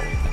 Bye.